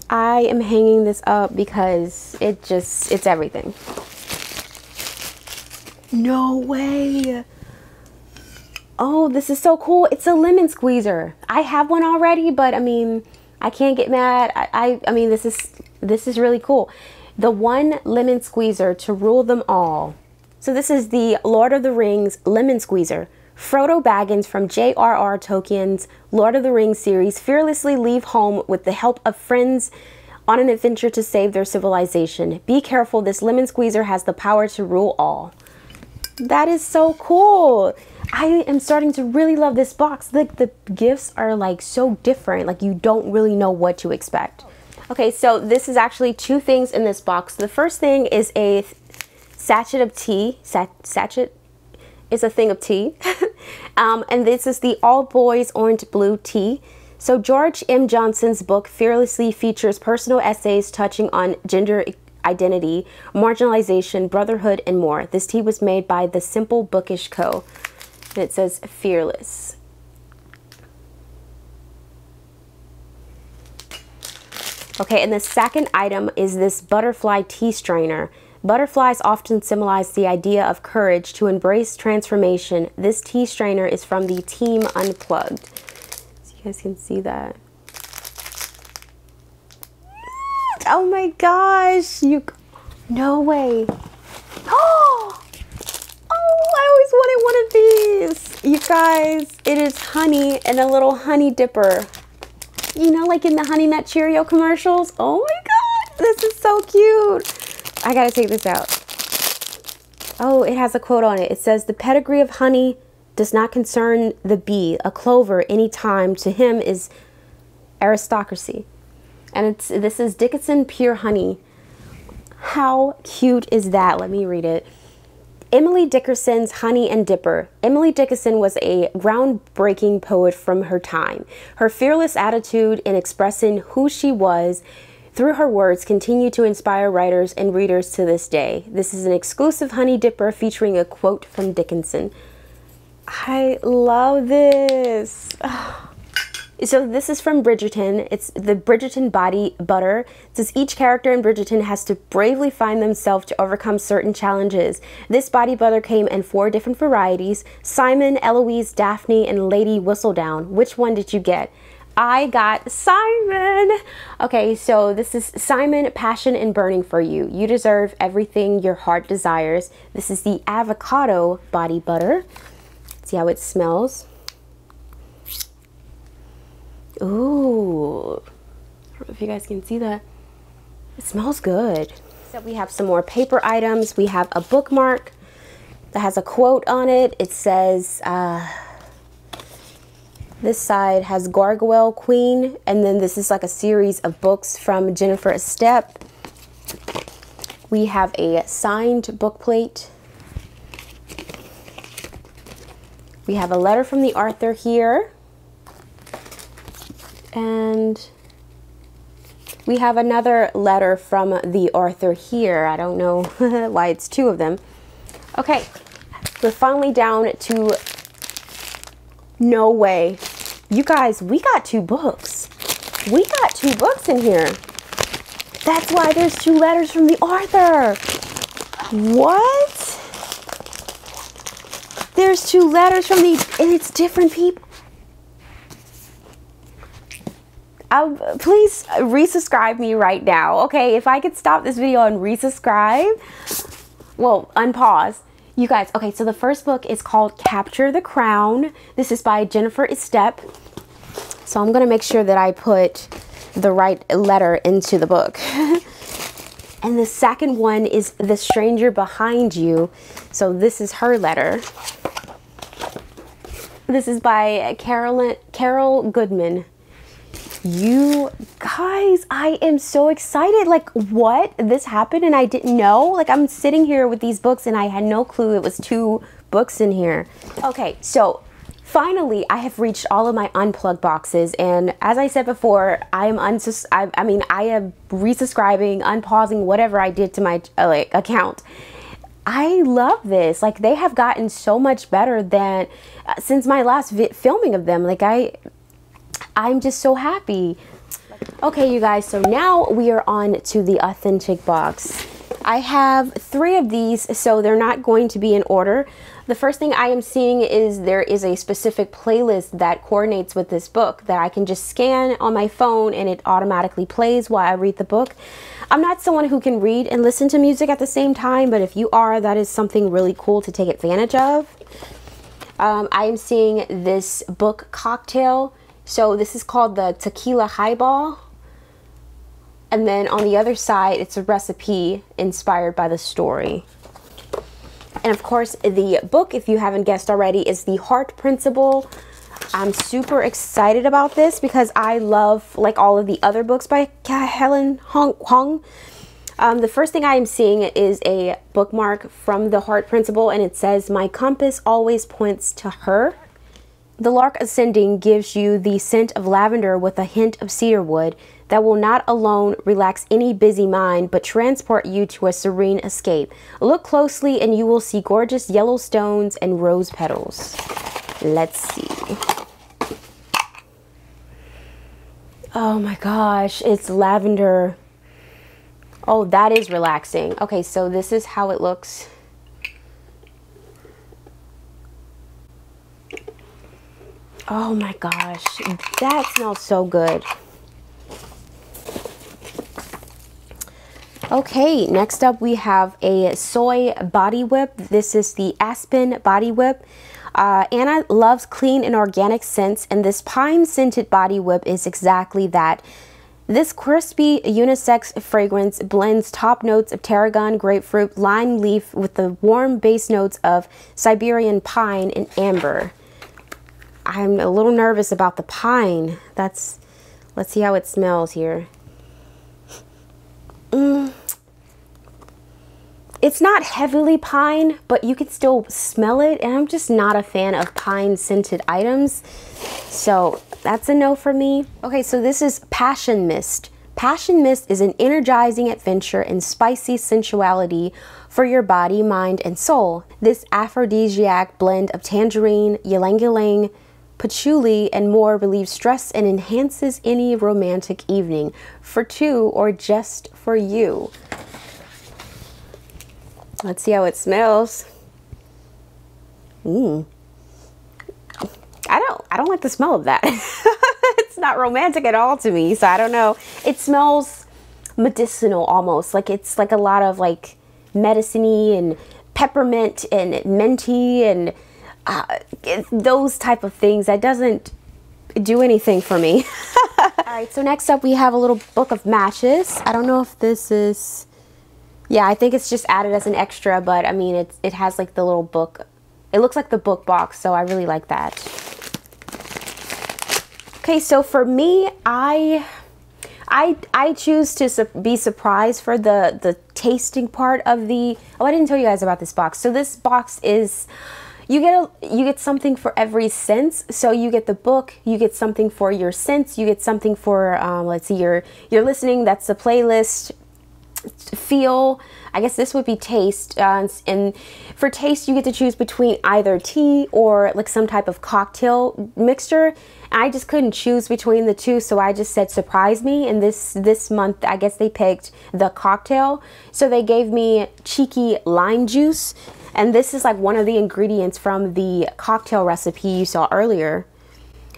I am hanging this up because it just, it's everything. No way. Oh, this is so cool. It's a lemon squeezer. I have one already, but I mean, I can't get mad. I, I, I mean, this is, this is really cool. The one lemon squeezer to rule them all. So this is the Lord of the Rings lemon squeezer. Frodo Baggins from J.R.R. Tolkien's Lord of the Rings series fearlessly leave home with the help of friends on an adventure to save their civilization. Be careful, this lemon squeezer has the power to rule all. That is so cool. I am starting to really love this box. Like the gifts are like so different. Like you don't really know what to expect. Okay, so this is actually two things in this box. The first thing is a sachet of tea. Sa sachet is a thing of tea. um, and this is the All Boys Aren't Blue Tea. So George M. Johnson's book fearlessly features personal essays touching on gender identity, marginalization, brotherhood, and more. This tea was made by the Simple Bookish Co. And it says fearless. Okay, and the second item is this butterfly tea strainer. Butterflies often symbolize the idea of courage to embrace transformation. This tea strainer is from the Team Unplugged. So you guys can see that. Oh my gosh, you, no way. Oh, I always wanted one of these. You guys, it is honey and a little honey dipper. You know, like in the Honey Nut Cheerio commercials? Oh my God, this is so cute. I gotta take this out. Oh, it has a quote on it. It says, the pedigree of honey does not concern the bee. A clover any time to him is aristocracy. And it's this is Dickinson Pure Honey. How cute is that? Let me read it. Emily Dickinson's Honey and Dipper. Emily Dickinson was a groundbreaking poet from her time. Her fearless attitude in expressing who she was through her words continue to inspire writers and readers to this day. This is an exclusive Honey Dipper featuring a quote from Dickinson. I love this. Oh. So this is from Bridgerton. It's the Bridgerton body butter. It says each character in Bridgerton has to bravely find themselves to overcome certain challenges. This body butter came in four different varieties: Simon, Eloise, Daphne, and Lady Whistledown. Which one did you get? I got Simon. Okay, so this is Simon Passion and Burning for You. You deserve everything your heart desires. This is the avocado body butter. See how it smells. Ooh. I don't know if you guys can see that. It smells good. So we have some more paper items. We have a bookmark that has a quote on it. It says, uh, this side has Gargoyle Queen, and then this is like a series of books from Jennifer Estep. We have a signed book plate. We have a letter from the author here. And we have another letter from the author here. I don't know why it's two of them. Okay, we're finally down to no way. You guys, we got two books. We got two books in here. That's why there's two letters from the author. What? There's two letters from the, and it's different people. Please uh, resubscribe me right now. Okay, if I could stop this video and resubscribe, well, unpause. You guys, okay, so the first book is called Capture the Crown. This is by Jennifer Estep. So I'm going to make sure that I put the right letter into the book. and the second one is The Stranger Behind You. So this is her letter. This is by Carolyn, Carol Goodman you guys i am so excited. Like what? This happened and i didn't know? Like i'm sitting here with these books and i had no clue it was two books in here. Okay so finally i have reached all of my unplugged boxes and as i said before i am unsus I, I mean i am resubscribing unpausing whatever i did to my uh, like account. I love this. Like they have gotten so much better than uh, since my last filming of them. Like I I'm just so happy. Okay, you guys, so now we are on to the authentic box. I have three of these, so they're not going to be in order. The first thing I am seeing is there is a specific playlist that coordinates with this book that I can just scan on my phone and it automatically plays while I read the book. I'm not someone who can read and listen to music at the same time, but if you are, that is something really cool to take advantage of. Um, I am seeing this book cocktail so this is called the tequila highball. And then on the other side, it's a recipe inspired by the story. And of course, the book, if you haven't guessed already, is The Heart Principle. I'm super excited about this because I love like all of the other books by Helen Hoang. Um, the first thing I am seeing is a bookmark from The Heart Principle and it says, My compass always points to her. The lark ascending gives you the scent of lavender with a hint of cedarwood that will not alone relax any busy mind but transport you to a serene escape. Look closely and you will see gorgeous yellow stones and rose petals. Let's see. Oh my gosh, it's lavender. Oh, that is relaxing. Okay, so this is how it looks Oh my gosh, that smells so good. Okay, next up we have a soy body whip. This is the Aspen body whip. Uh, Anna loves clean and organic scents, and this pine scented body whip is exactly that. This crispy unisex fragrance blends top notes of tarragon, grapefruit, lime leaf with the warm base notes of Siberian pine and amber. I'm a little nervous about the pine. That's, let's see how it smells here. Mm. It's not heavily pine, but you can still smell it. And I'm just not a fan of pine scented items. So that's a no for me. Okay, so this is Passion Mist. Passion Mist is an energizing adventure in spicy sensuality for your body, mind, and soul. This aphrodisiac blend of tangerine, ylang ylang, patchouli, and more relieves stress and enhances any romantic evening for two or just for you. Let's see how it smells. Mmm. I don't I don't like the smell of that. it's not romantic at all to me, so I don't know. It smells medicinal almost. Like it's like a lot of like medicine and peppermint and minty and uh, those type of things. That doesn't do anything for me. All right, so next up we have a little book of matches. I don't know if this is, yeah, I think it's just added as an extra, but I mean, it, it has like the little book. It looks like the book box, so I really like that. Okay, so for me, I I I choose to su be surprised for the the tasting part of the. Oh, I didn't tell you guys about this box. So this box is you get a you get something for every sense. So you get the book, you get something for your sense, you get something for um, let's see, your your listening. That's the playlist. Feel. I guess this would be taste. Uh, and for taste, you get to choose between either tea or like some type of cocktail mixture. I just couldn't choose between the two, so I just said surprise me. And this this month, I guess they picked the cocktail. So they gave me cheeky lime juice. And this is like one of the ingredients from the cocktail recipe you saw earlier.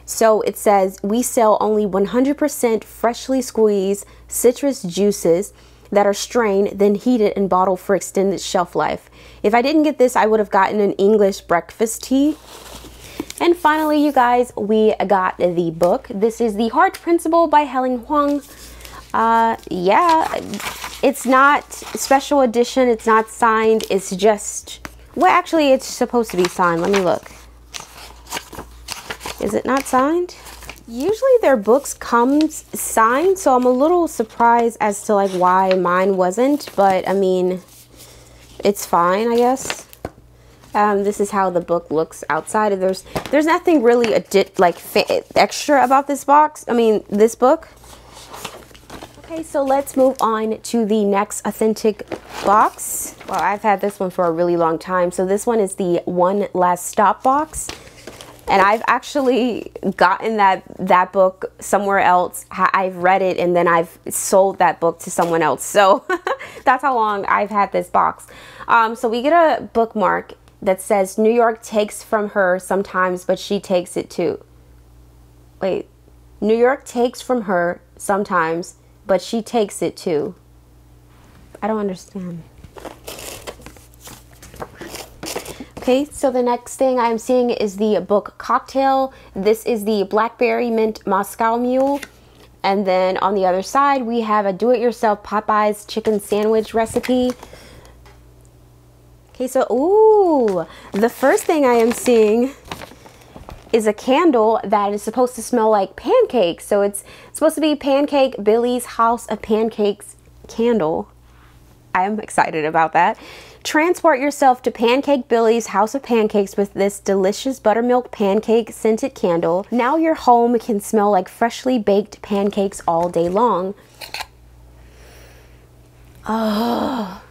So it says we sell only 100% freshly squeezed citrus juices that are strained, then heated and bottled for extended shelf life. If I didn't get this, I would have gotten an English breakfast tea. And finally, you guys, we got the book. This is The Heart Principle by Helen Hoang. Uh, yeah, it's not special edition. It's not signed. It's just, well, actually, it's supposed to be signed. Let me look. Is it not signed? Usually their books comes signed, so I'm a little surprised as to like why mine wasn't, but I mean, it's fine, I guess. Um, this is how the book looks outside. There's there's nothing really a like extra about this box. I mean, this book. Okay, so let's move on to the next authentic box. Well, I've had this one for a really long time. So this one is the One Last Stop box. And I've actually gotten that that book somewhere else. I've read it and then I've sold that book to someone else. So that's how long I've had this box. Um, so we get a bookmark that says New York takes from her sometimes, but she takes it too. Wait, New York takes from her sometimes, but she takes it too. I don't understand. Okay, so the next thing I'm seeing is the book Cocktail. This is the Blackberry Mint Moscow Mule. And then on the other side, we have a do-it-yourself Popeyes chicken sandwich recipe. Okay, so, ooh, the first thing I am seeing is a candle that is supposed to smell like pancakes. So it's supposed to be Pancake Billy's House of Pancakes candle. I am excited about that. Transport yourself to Pancake Billy's House of Pancakes with this delicious buttermilk pancake scented candle. Now your home can smell like freshly baked pancakes all day long. Oh.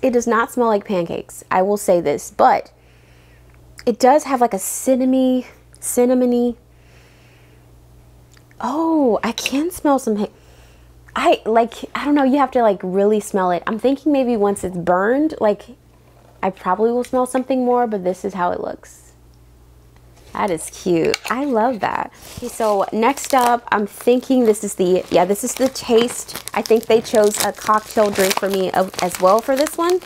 It does not smell like pancakes. I will say this, but it does have like a cinnamony, cinnamony. Oh, I can smell some. I like, I don't know, you have to like really smell it. I'm thinking maybe once it's burned, like I probably will smell something more, but this is how it looks. That is cute. I love that. Okay, so next up, I'm thinking this is the, yeah, this is the taste. I think they chose a cocktail drink for me uh, as well for this one.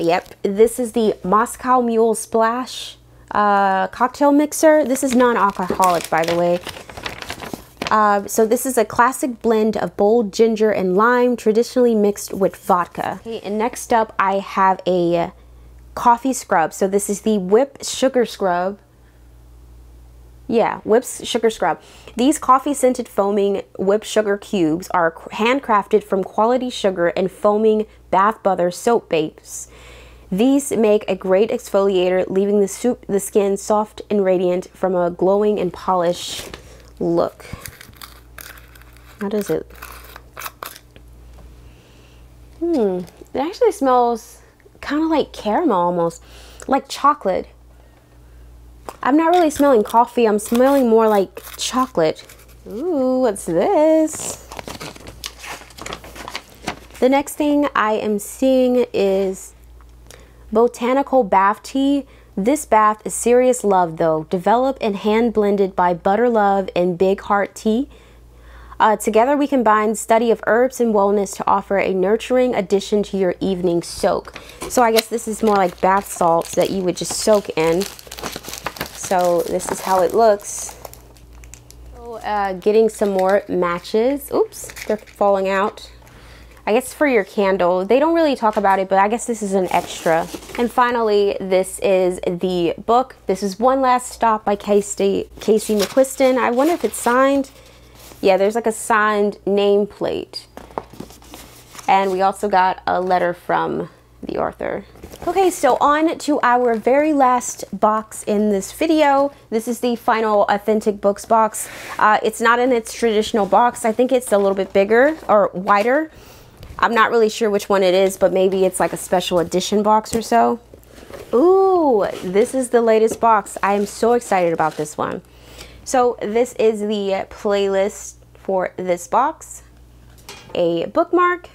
Yep, this is the Moscow Mule Splash uh, cocktail mixer. This is non-alcoholic, by the way. Uh, so this is a classic blend of bold ginger and lime, traditionally mixed with vodka. Okay, and next up, I have a coffee scrub. So this is the Whip Sugar Scrub. Yeah, whips sugar scrub. These coffee scented foaming whipped sugar cubes are handcrafted from quality sugar and foaming bath butter soap base. These make a great exfoliator, leaving the, soup, the skin soft and radiant from a glowing and polished look. How does it? Hmm, it actually smells kind of like caramel almost, like chocolate. I'm not really smelling coffee. I'm smelling more like chocolate. Ooh, what's this? The next thing I am seeing is Botanical Bath Tea. This bath is serious love though, developed and hand blended by Butter Love and Big Heart Tea. Uh, together we combine study of herbs and wellness to offer a nurturing addition to your evening soak. So I guess this is more like bath salts that you would just soak in. So this is how it looks. So, uh, getting some more matches. Oops, they're falling out. I guess for your candle. They don't really talk about it, but I guess this is an extra. And finally, this is the book. This is One Last Stop by Casey, Casey McQuiston. I wonder if it's signed. Yeah, there's like a signed nameplate. And we also got a letter from the author. Okay, so on to our very last box in this video. This is the final Authentic Books box. Uh, it's not in its traditional box. I think it's a little bit bigger or wider. I'm not really sure which one it is, but maybe it's like a special edition box or so. Ooh, this is the latest box. I am so excited about this one. So this is the playlist for this box. A bookmark.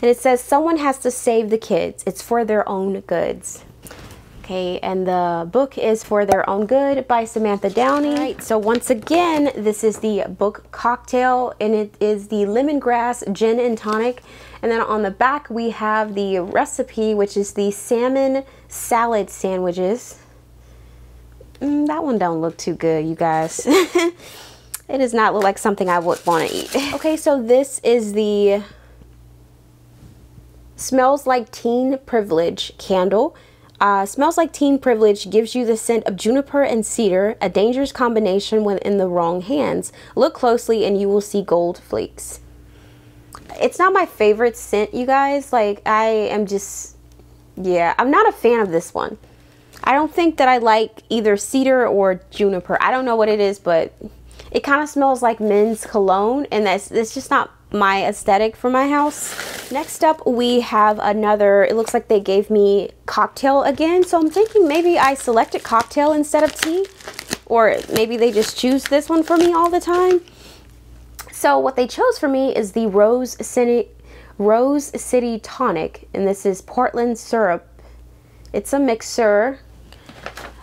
And it says, someone has to save the kids. It's for their own goods. Okay, and the book is For Their Own Good by Samantha Downing. Right, so once again, this is the book cocktail, and it is the lemongrass gin and tonic. And then on the back, we have the recipe, which is the salmon salad sandwiches. Mm, that one don't look too good, you guys. it does not look like something I would want to eat. okay, so this is the Smells Like Teen Privilege candle. Uh, smells like teen privilege gives you the scent of juniper and cedar, a dangerous combination when in the wrong hands. Look closely and you will see gold flakes. It's not my favorite scent, you guys. Like, I am just, yeah, I'm not a fan of this one. I don't think that I like either cedar or juniper. I don't know what it is, but it kind of smells like men's cologne, and that's, that's just not my aesthetic for my house. Next up, we have another, it looks like they gave me cocktail again. So I'm thinking maybe I selected cocktail instead of tea. Or maybe they just choose this one for me all the time. So what they chose for me is the Rose City, Rose City Tonic. And this is Portland syrup. It's a mixer.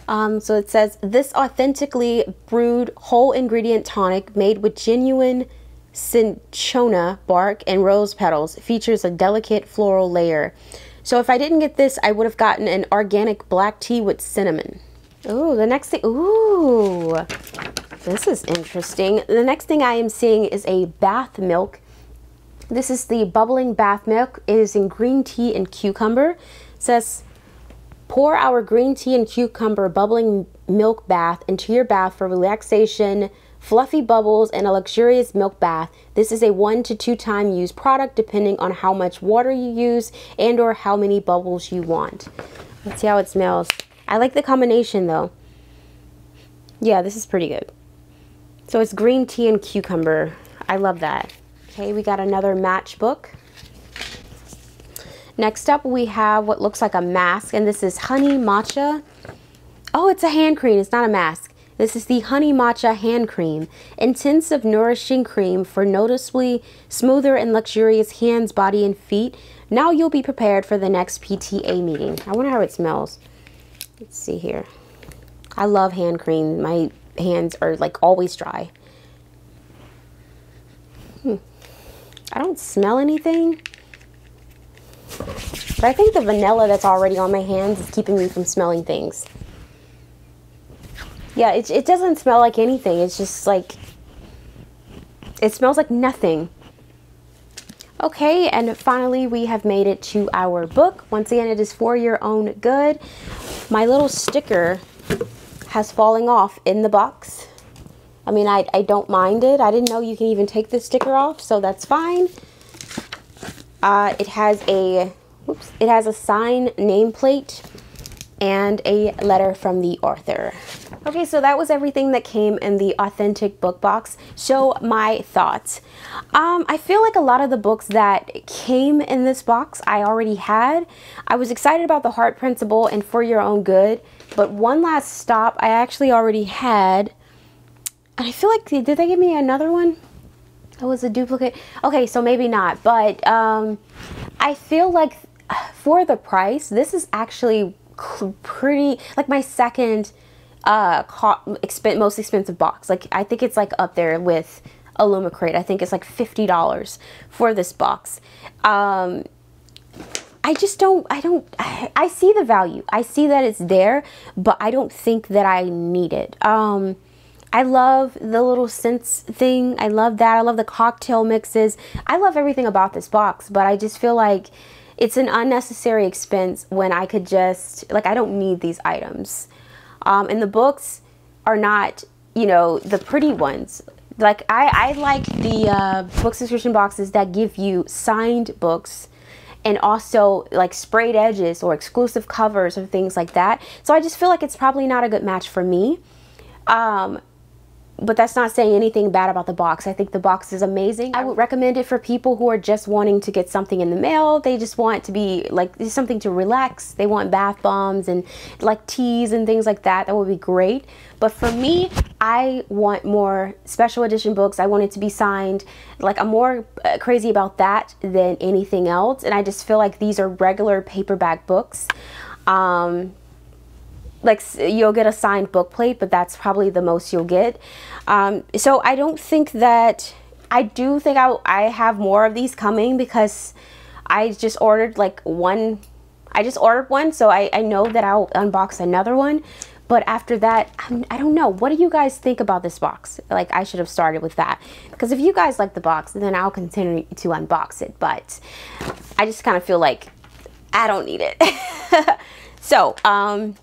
Um, so it says, this authentically brewed whole ingredient tonic made with genuine cinchona bark and rose petals. features a delicate floral layer. So if I didn't get this, I would have gotten an organic black tea with cinnamon. Ooh, the next thing, ooh, this is interesting. The next thing I am seeing is a bath milk. This is the bubbling bath milk. It is in green tea and cucumber. It says, pour our green tea and cucumber bubbling milk bath into your bath for relaxation, fluffy bubbles, and a luxurious milk bath. This is a one to two time use product depending on how much water you use and or how many bubbles you want. Let's see how it smells. I like the combination though. Yeah, this is pretty good. So it's green tea and cucumber. I love that. Okay, we got another matchbook. Next up, we have what looks like a mask, and this is honey matcha. Oh, it's a hand cream. It's not a mask. This is the Honey Matcha Hand Cream, intensive nourishing cream for noticeably smoother and luxurious hands, body, and feet. Now you'll be prepared for the next PTA meeting. I wonder how it smells. Let's see here. I love hand cream. My hands are like always dry. Hmm. I don't smell anything. But I think the vanilla that's already on my hands is keeping me from smelling things. Yeah, it, it doesn't smell like anything. It's just like, it smells like nothing. Okay, and finally we have made it to our book. Once again, it is for your own good. My little sticker has fallen off in the box. I mean, I, I don't mind it. I didn't know you can even take the sticker off, so that's fine. Uh, it has a, oops, it has a sign nameplate and a letter from the author. Okay, so that was everything that came in the authentic book box. Show my thoughts. Um, I feel like a lot of the books that came in this box I already had. I was excited about The Heart Principle and For Your Own Good, but One Last Stop I actually already had. And I feel like, did they give me another one? It was a duplicate. Okay, so maybe not, but um, I feel like for the price, this is actually pretty, like my second uh, exp most expensive box. Like, I think it's like up there with Illumicrate. I think it's like $50 for this box. Um, I just don't, I don't, I, I, see the value. I see that it's there, but I don't think that I need it. Um, I love the little scents thing. I love that. I love the cocktail mixes. I love everything about this box, but I just feel like it's an unnecessary expense when I could just, like, I don't need these items. Um, and the books are not, you know, the pretty ones. Like, I, I like the uh, book subscription boxes that give you signed books and also like sprayed edges or exclusive covers or things like that. So I just feel like it's probably not a good match for me. Um, but that's not saying anything bad about the box. I think the box is amazing. I would recommend it for people who are just wanting to get something in the mail. They just want to be like something to relax. They want bath bombs and like teas and things like that. That would be great. But for me, I want more special edition books. I want it to be signed. Like I'm more uh, crazy about that than anything else. And I just feel like these are regular paperback books. Um, like you'll get a signed book plate, but that's probably the most you'll get. Um, so I don't think that, I do think I, I have more of these coming because I just ordered like one, I just ordered one, so I, I know that I'll unbox another one. But after that, I'm, I do not know. What do you guys think about this box? Like, I should have started with that. Because if you guys like the box, then I'll continue to unbox it. But I just kind of feel like I don't need it. so, um,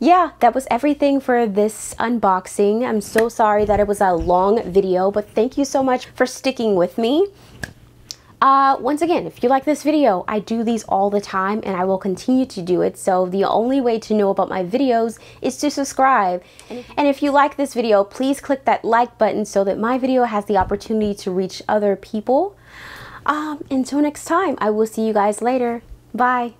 yeah, that was everything for this unboxing. I'm so sorry that it was a long video, but thank you so much for sticking with me. Uh, once again, if you like this video, I do these all the time and I will continue to do it. So the only way to know about my videos is to subscribe. And if you like this video, please click that like button so that my video has the opportunity to reach other people. Um, until next time, I will see you guys later. Bye.